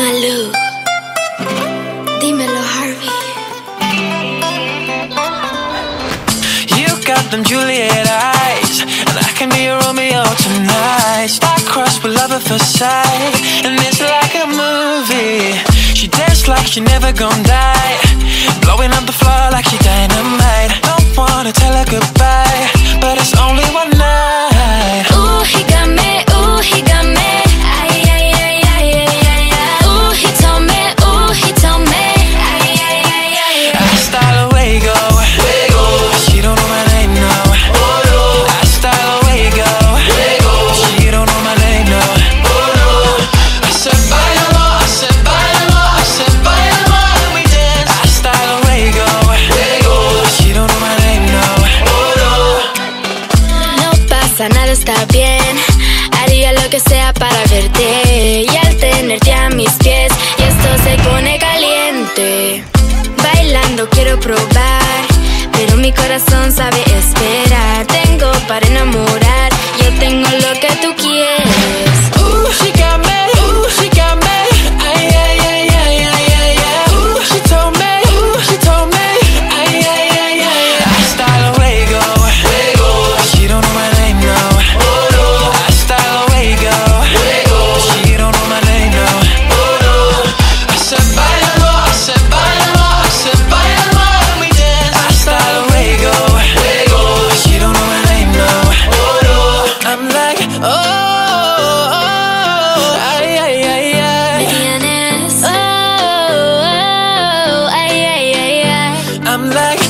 Malú. Dímelo, HRVY. You got them Juliet eyes, and I can be Romeo tonight. Star-crossed with love at first sight, and it's like a movie. She danced like she never gonna die, blowing up the floor está bien. Haría lo que sea para verte. Y al tenerte a mis pies, y esto se pone caliente. Bailando quiero probar, pero mi corazón sabe esperar. like